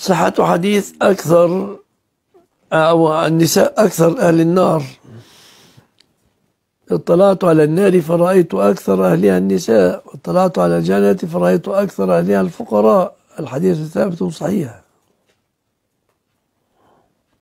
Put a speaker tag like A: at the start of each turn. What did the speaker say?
A: صحة حديث أكثر أو النساء أكثر أهل النار. اطلعت على النار فرأيت أكثر أهلها النساء واطلعت على الجنة فرأيت أكثر أهلها الفقراء. الحديث ثابت صحيح.